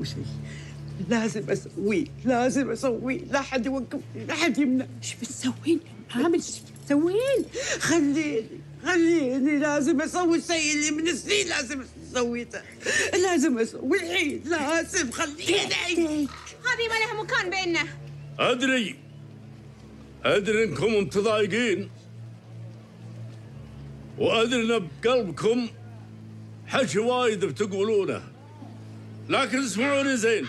وشيء لازم اسويه لازم اسويه لا حد يوقفني لا حد يمنع. إيش بتسوين؟ عامل إيش بتسوين؟ خليني خليني لازم أسوي الشيء اللي من سنين لازم سويته. لازم أسوي الحين لازم خليني. هذه ما لها مكان بيننا. أدري. أدري إنكم متضايقين. وأدري إن بقلبكم حكي وايد بتقولونه. لكن اسمعوني زين.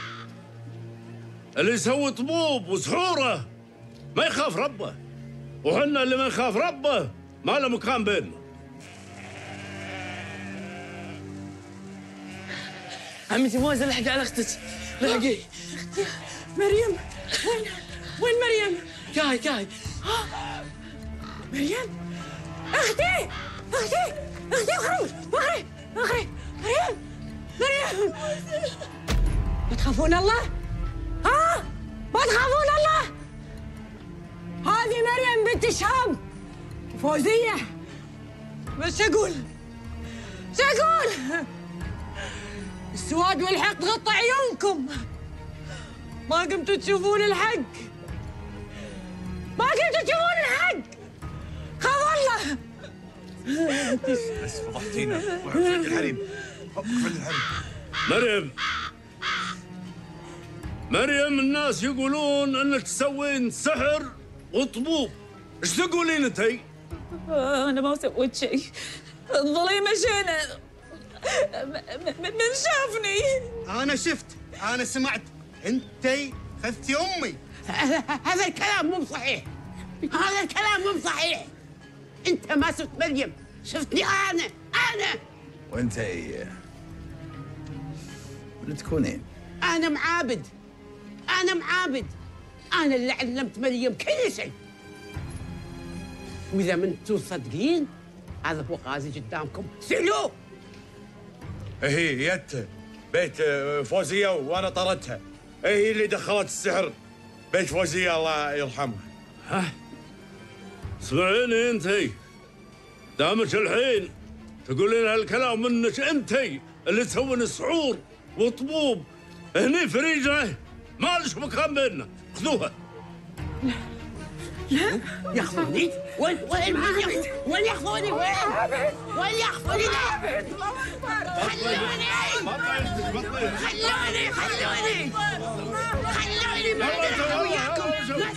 اللي يسوي طبوب وسحوره ما يخاف ربه. وحنا اللي ما يخاف ربه ما له مكان بيننا. عمتي موزة لحقي على أختك؟ لحقي. مريم وين؟ وين مريم؟ كاي كاي مريم؟ أختي! أختي! أختي اخري اخري اخري ما تخافون الله؟ ها؟ ما تخافون الله؟ هذه مريم بنت شام فوزية. بس شو أقول السواد والحق غطى عيونكم. ما قمتوا تشوفون الحق. ما قمتوا تشوفون الحق. خاف الله. بس فضحتينا. اقفل الحريم. أقفل الحريم. مريم. مريم الناس يقولون إنك تسوين سحر وطبوب. إيش تقولين انتي؟ أنا ما سويت شيء. الظليمة مشينا من شافني؟ أنا شفت. أنا سمعت. انتي خذتي أمي. هذا الكلام مو صحيح. هذا الكلام مو صحيح. أنت ما شفت مريم. شفتني أنا. أنا. وأنت اللي تكونين أنا معابد. أنا معابد. أنا اللي علمت مريم كل شيء. وإذا ما أنتم صادقين هذا هو غازي قدامكم. سألوه. هي جت بيت فوزية وأنا طردتها. هي اللي دخلت السحر. بيت فوزية الله يرحمها. اسمعيني انتي دامك الحين تقولين هالكلام منك انتي اللي تسوين السحور. وطبوب هني فريجه معلش مكان بينا خذوها لا لا يحفظني وين وين وين يحفظني وين وين يحفظني خلوني خلوني خلوني خلوني ما أنا وياكم خلوني